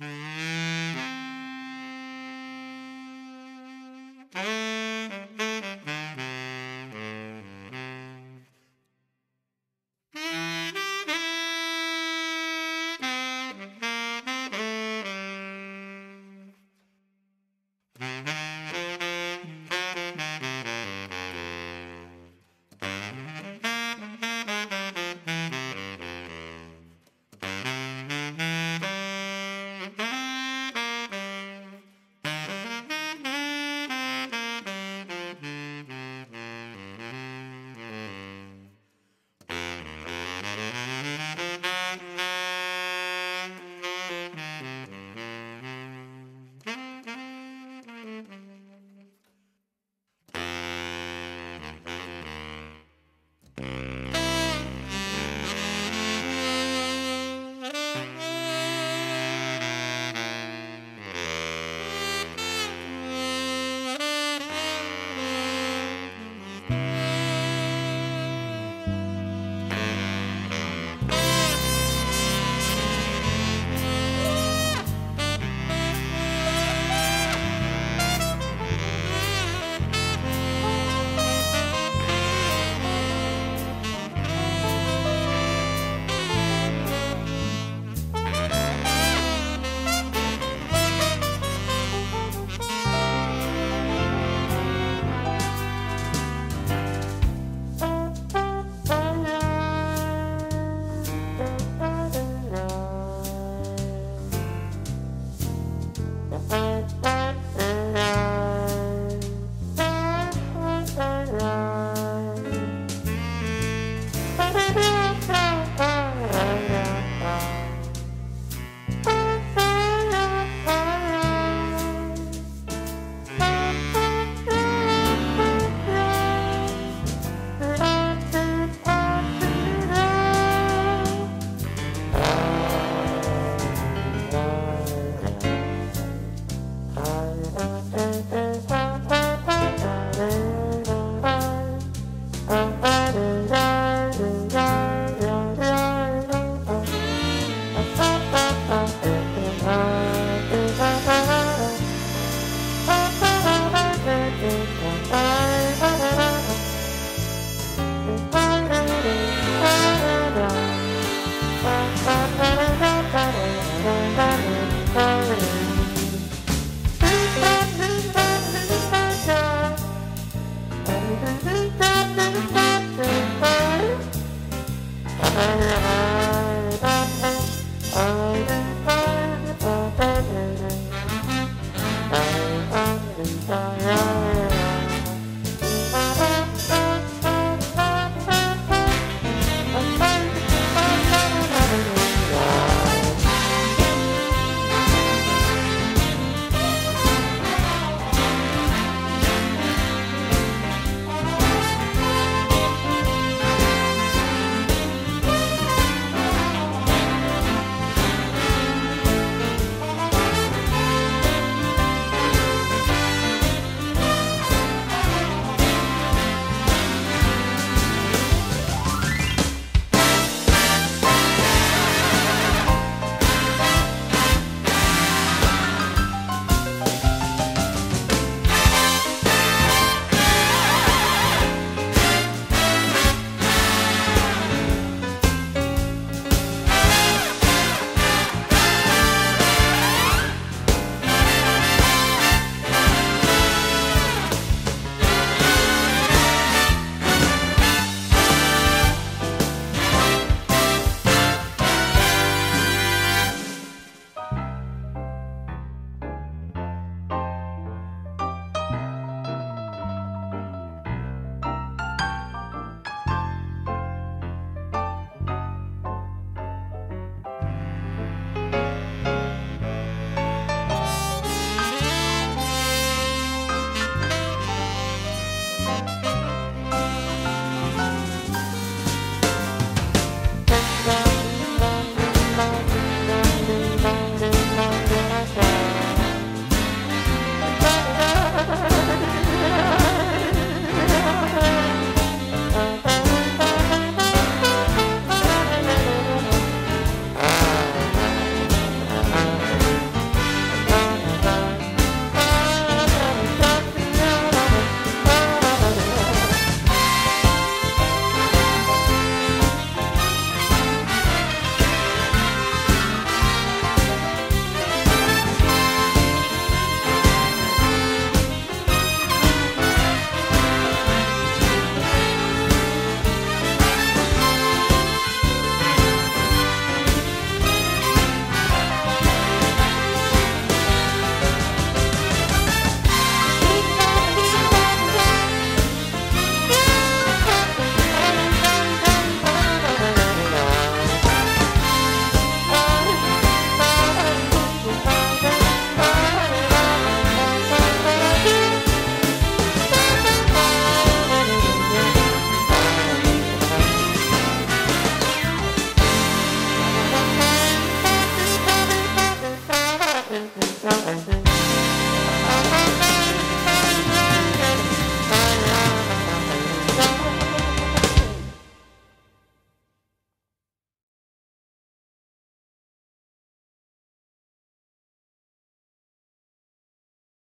Thank